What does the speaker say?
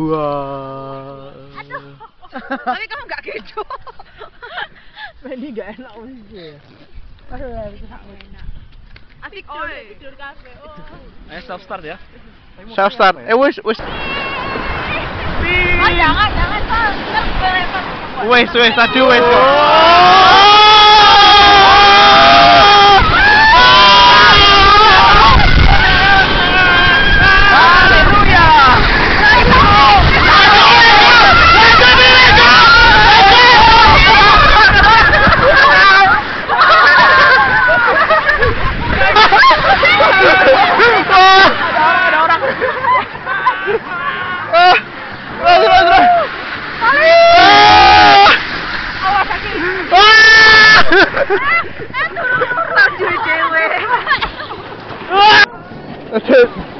Wah. Tapi kamu nggak gitu. Ini gak enak mesti. Aduh, enak. Asik oi. Tidur kafe. Ayo stop start ya. Self start. Eh wis wis Oh jangan jangan wis wis tadi wis. Oh! Ah! Ah, atrás, atrás! Ah! Aguas aquí. Ah! Ah, duro. Not you, Jay That's it.